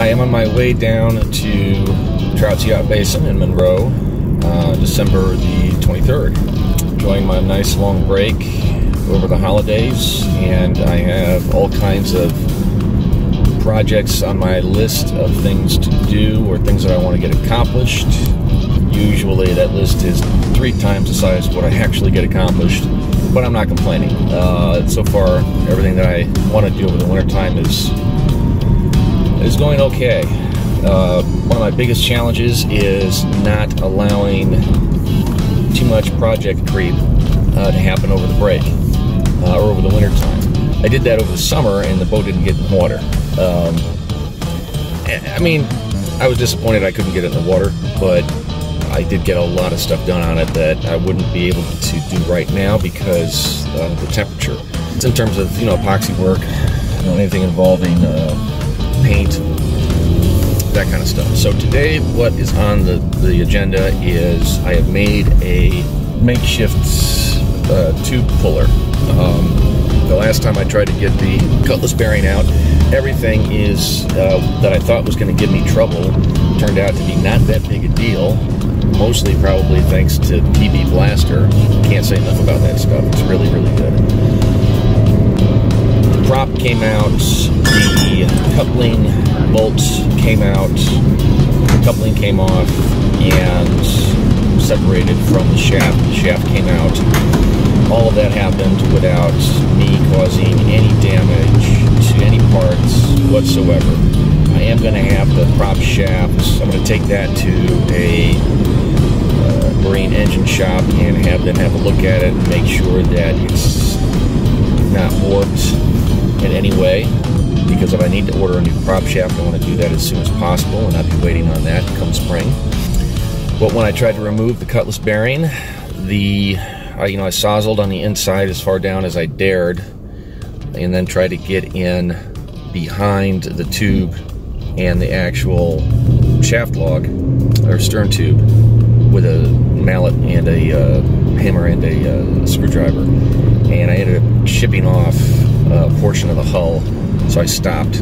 I am on my way down to Trouts Yacht Basin in Monroe, uh, December the 23rd. Enjoying my nice long break over the holidays, and I have all kinds of projects on my list of things to do or things that I want to get accomplished. Usually, that list is three times the size of what I actually get accomplished, but I'm not complaining. Uh, so far, everything that I want to do over the wintertime is is going okay. Uh, one of my biggest challenges is not allowing too much project creep uh, to happen over the break uh, or over the winter time. I did that over the summer and the boat didn't get in the water. Um, I mean, I was disappointed I couldn't get it in the water, but I did get a lot of stuff done on it that I wouldn't be able to do right now because of the temperature. It's in terms of, you know, epoxy work, you know, anything involving uh, paint, that kind of stuff. So today, what is on the, the agenda is I have made a makeshift uh, tube puller. Um, the last time I tried to get the cutlass bearing out, everything is uh, that I thought was going to give me trouble turned out to be not that big a deal. Mostly probably thanks to PB Blaster. Can't say enough about that stuff. It's really, really good prop came out, the coupling bolts came out, the coupling came off, and separated from the shaft. The shaft came out. All of that happened without me causing any damage to any parts whatsoever. I am going to have the prop shaft, I'm going to take that to a uh, marine engine shop and have them have a look at it and make sure that it's not warped in any way because if I need to order a new prop shaft, I want to do that as soon as possible and I'll be waiting on that come spring. But when I tried to remove the cutlass bearing, the I, you know I sawzalled on the inside as far down as I dared, and then tried to get in behind the tube and the actual shaft log or stern tube with a mallet and a uh, hammer and a uh, screwdriver, and I ended up chipping off a portion of the hull. So I stopped,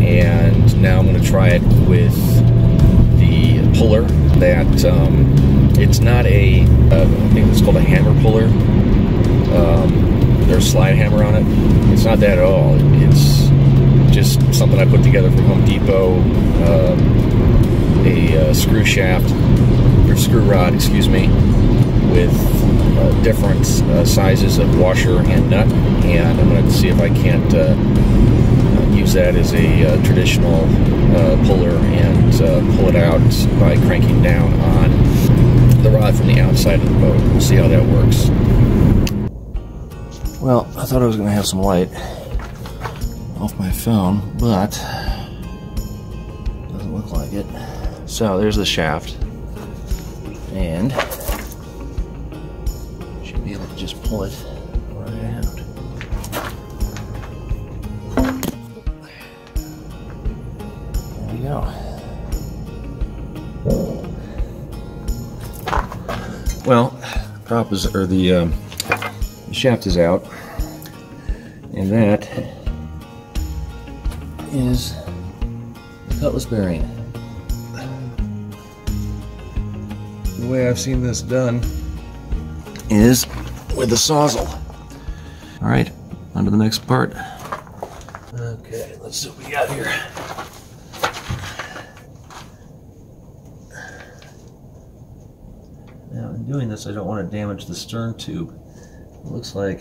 and now I'm going to try it with the puller. That um, it's not a, uh, I think it's called a hammer puller. Um, there's a slide hammer on it. It's not that at all. It's just something I put together from Home Depot. Uh, a uh, screw shaft or screw rod, excuse me, with uh, different uh, sizes of washer and nut, and I'm going to see if I can't uh, use that as a uh, traditional puller and pull it out by cranking down on the rod from the outside of the boat. We'll see how that works. Well, I thought I was going to have some light off my phone, but doesn't look like it. So there's the shaft, and pull it right out. There go. Well, prop is, or the, um, the shaft is out, and that is the cutlass bearing. The way I've seen this done is with the sawzall. All right, on to the next part. Okay, let's see what we got here. Now, in doing this, I don't want to damage the stern tube. It looks like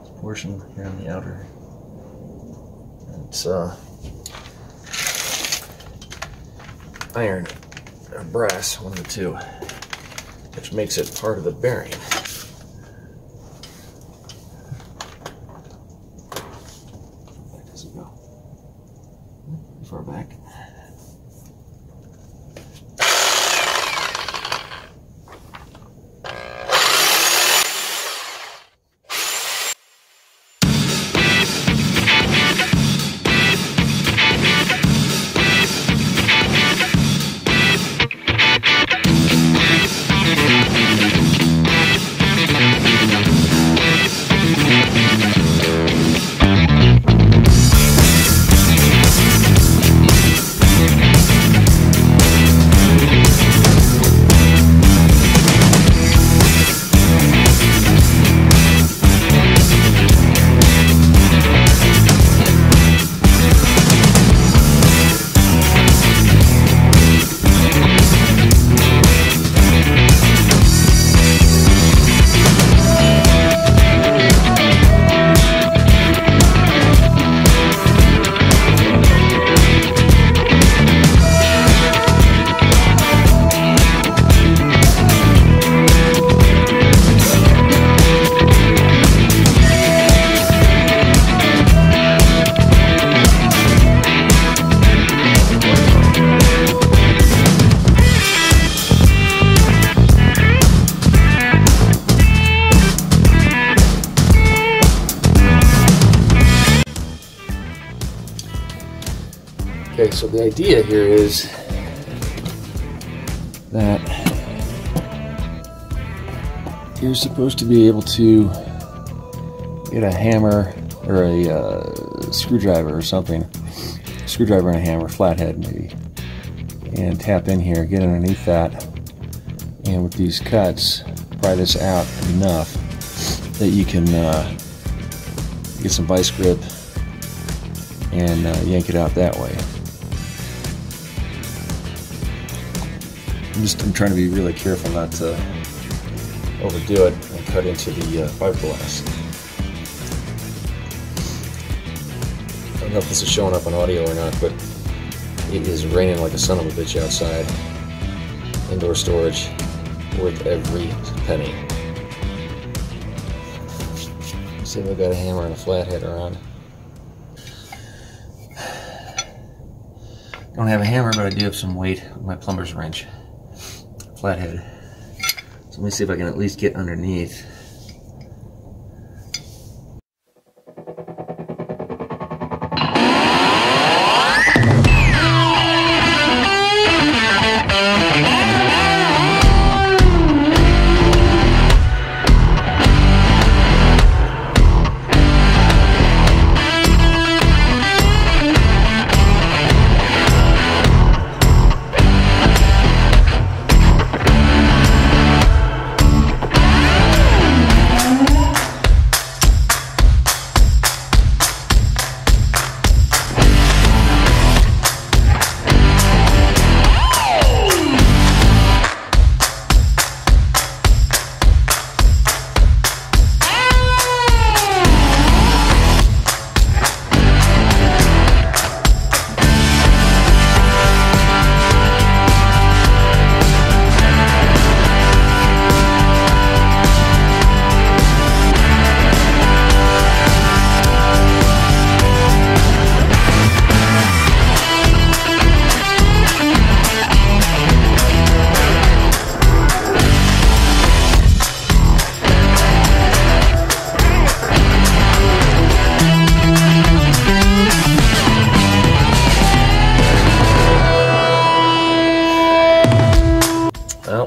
this portion here on the outer. It's uh, iron or brass, one of the two which makes it part of the bearing. Idea here is that you're supposed to be able to get a hammer or a uh, screwdriver or something, screwdriver and a hammer, flathead maybe, and tap in here, get underneath that, and with these cuts, pry this out enough that you can uh, get some vice grip and uh, yank it out that way. I'm just I'm trying to be really careful not to overdo it and cut into the uh, fiberglass. I don't know if this is showing up on audio or not, but it is raining like a son of a bitch outside. Indoor storage worth every penny. See if I got a hammer and a flathead around. Don't have a hammer, but I do have some weight with my plumber's wrench flathead. So let me see if I can at least get underneath.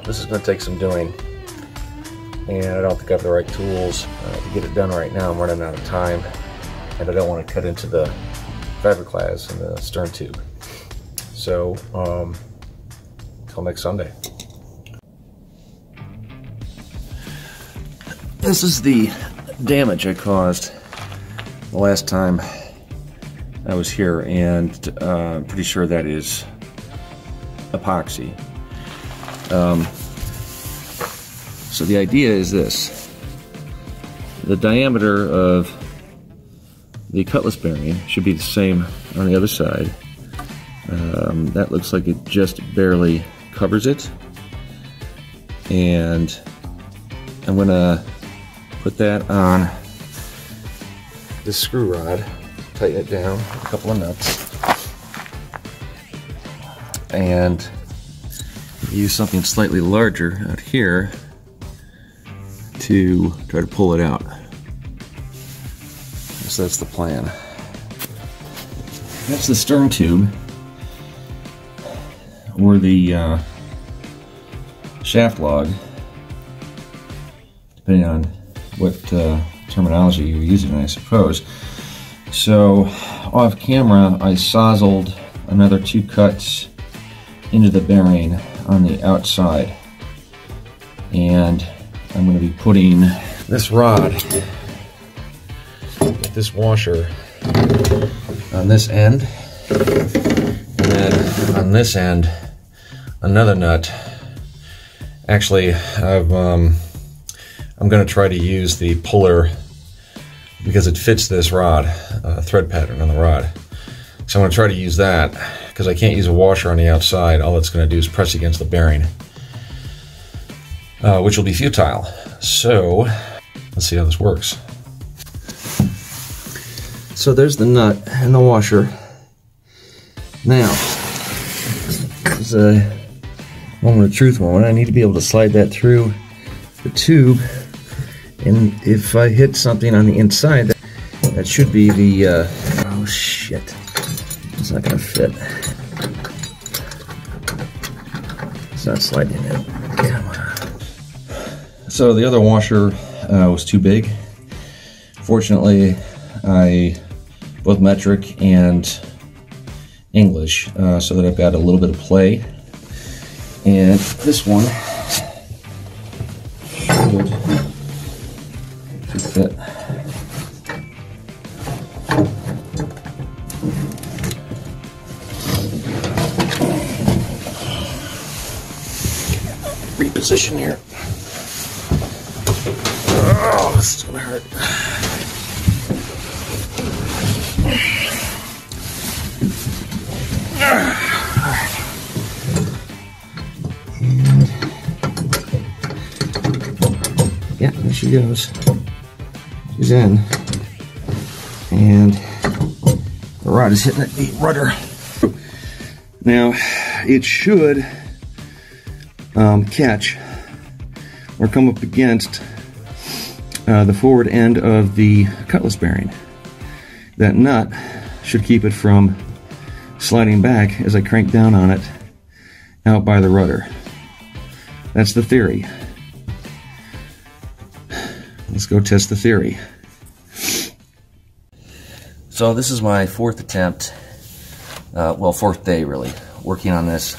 This is going to take some doing. And I don't think I have the right tools uh, to get it done right now. I'm running out of time. And I don't want to cut into the fiberglass in the stern tube. So, um, until next Sunday. This is the damage I caused the last time I was here, and uh, I'm pretty sure that is epoxy. Um, so the idea is this. The diameter of the cutlass bearing should be the same on the other side. Um, that looks like it just barely covers it. And I'm going to put that on this screw rod, tighten it down, a couple of nuts. And use something slightly larger out here to try to pull it out. So that's the plan. That's the stern tube, or the uh, shaft log, depending on what uh, terminology you're using, I suppose. So, off camera, I sawzalled another two cuts into the bearing on the outside. And I'm going to be putting this rod, this washer on this end, and then on this end, another nut. Actually, I've, um, I'm going to try to use the puller because it fits this rod, uh, thread pattern on the rod. So I'm going to try to use that because I can't use a washer on the outside. All it's going to do is press against the bearing, uh, which will be futile. So let's see how this works. So there's the nut and the washer. Now, this is a moment of truth moment. I need to be able to slide that through the tube. And if I hit something on the inside, that, that should be the, uh, oh shit. It's not to fit. It's not sliding in. Come on. So the other washer uh, was too big. Fortunately, I both metric and English uh, so that I've got a little bit of play. And this one should, fit. Reposition here. Oh, this is gonna hurt. yeah, there she goes. She's in. And the rod is hitting the rudder. Now, it should um, catch or come up against uh, the forward end of the cutlass bearing. That nut should keep it from sliding back as I crank down on it out by the rudder. That's the theory. Let's go test the theory. So this is my fourth attempt, uh, well, fourth day really, working on this.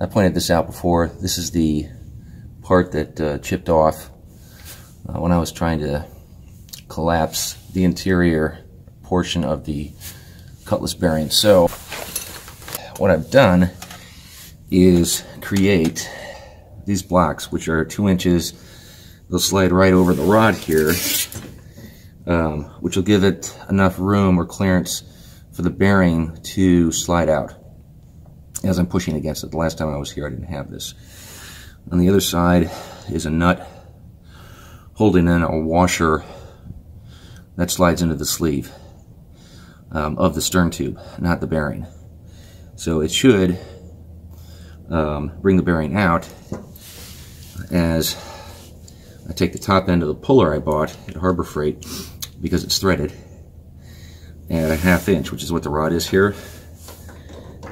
I pointed this out before. This is the part that uh, chipped off uh, when I was trying to collapse the interior portion of the cutlass bearing. So what I've done is create these blocks, which are two inches. They'll slide right over the rod here, um, which will give it enough room or clearance for the bearing to slide out as I'm pushing against it. The last time I was here, I didn't have this. On the other side is a nut holding in a washer that slides into the sleeve um, of the stern tube, not the bearing. So it should um, bring the bearing out as I take the top end of the puller I bought at Harbor Freight because it's threaded at a half inch, which is what the rod is here.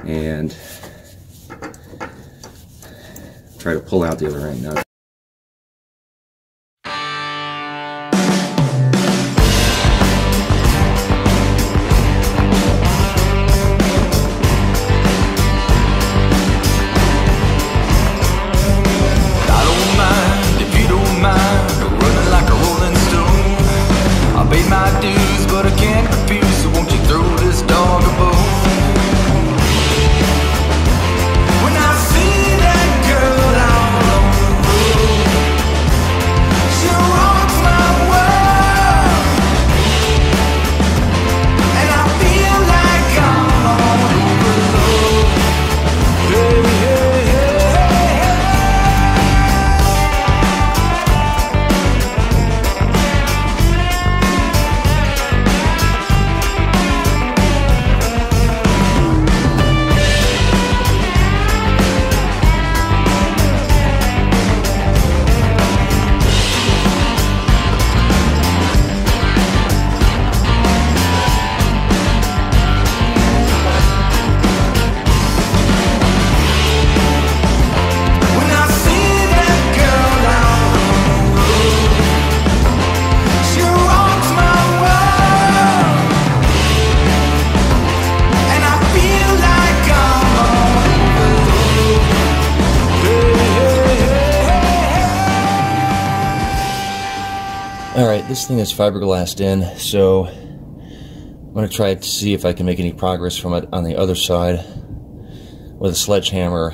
And try to pull out the other end. Now, thing is fiberglassed in, so I'm going to try to see if I can make any progress from it on the other side with a sledgehammer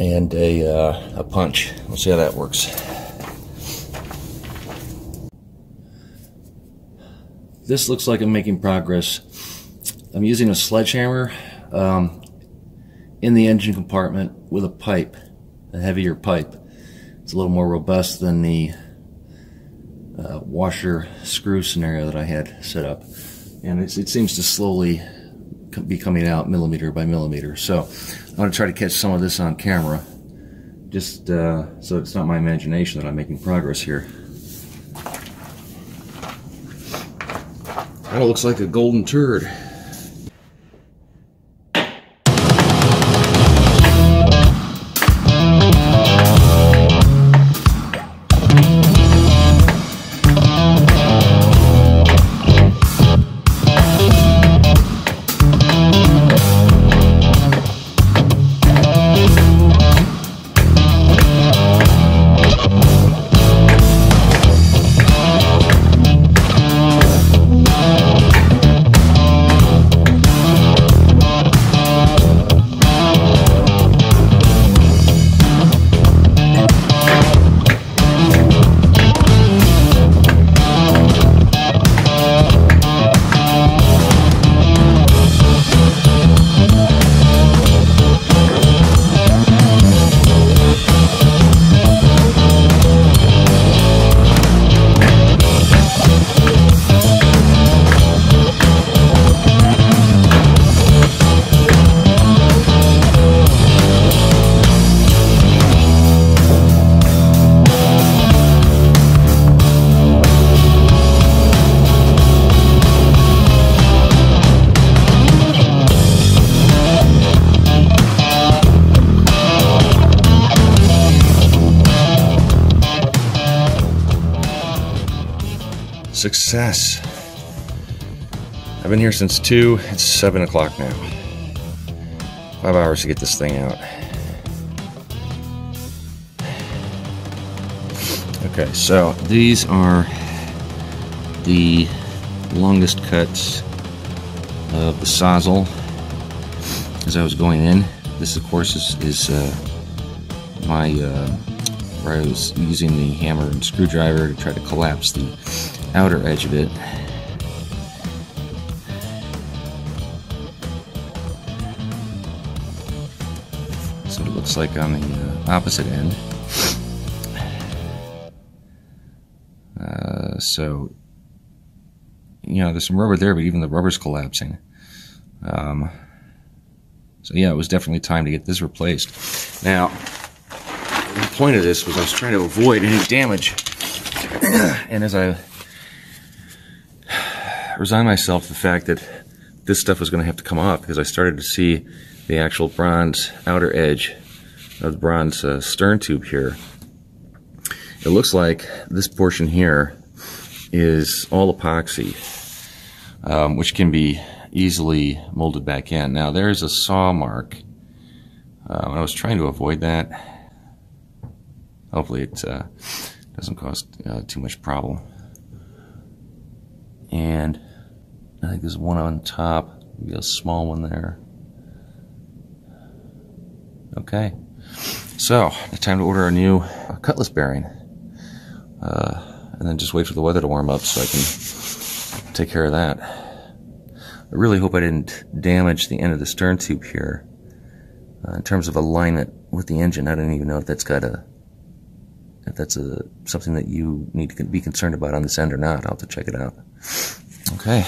and a, uh, a punch. We'll see how that works. This looks like I'm making progress. I'm using a sledgehammer um, in the engine compartment with a pipe, a heavier pipe. It's a little more robust than the uh, washer screw scenario that I had set up. And it seems to slowly be coming out millimeter by millimeter. So I'm going to try to catch some of this on camera, just uh, so it's not my imagination that I'm making progress here. That looks like a golden turd. Success. I've been here since 2. It's 7 o'clock now. Five hours to get this thing out. Okay, so these are the longest cuts of the sawzall as I was going in. This, of course, is, is uh, my uh, where I was using the hammer and screwdriver to try to collapse the outer edge of it. So it looks like on the uh, opposite end. Uh, so, you know, there's some rubber there, but even the rubber's collapsing. Um, so yeah, it was definitely time to get this replaced. Now, the point of this was I was trying to avoid any damage. and as I resigned myself to the fact that this stuff was going to have to come off because I started to see the actual bronze outer edge of the bronze uh, stern tube here. It looks like this portion here is all epoxy, um, which can be easily molded back in. Now there's a saw mark. Um, I was trying to avoid that. Hopefully it uh, doesn't cause uh, too much problem. And I think there's one on top, maybe a small one there. Okay, so time to order a new cutlass bearing. Uh, and then just wait for the weather to warm up so I can take care of that. I really hope I didn't damage the end of the stern tube here. Uh, in terms of alignment with the engine, I don't even know if that's got a if that's a something that you need to be concerned about on this end or not. I'll have to check it out. Okay.